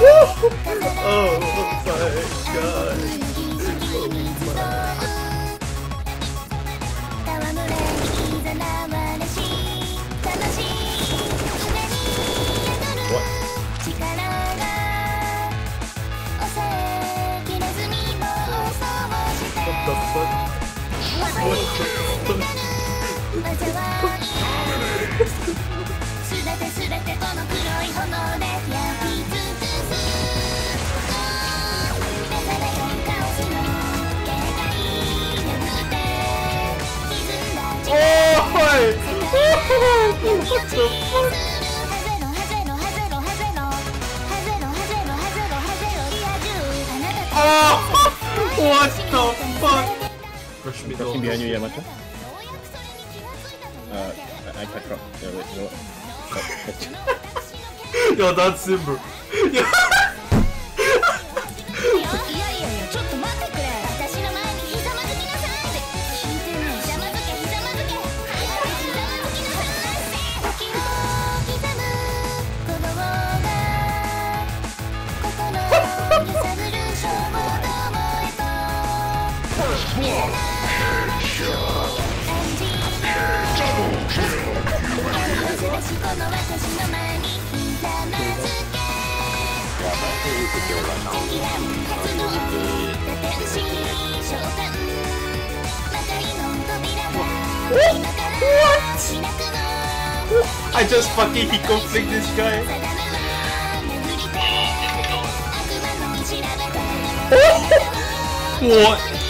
oh my god. Oh my. What? What the fuck? What the fuck? What the fuck? Rush me Rushing behind you, Yamato. Uh, I, I can't drop. Yeah, wait, you know what? Yo, that's him, bro. Yeah. I just fucking Hiko flicked this guy. what?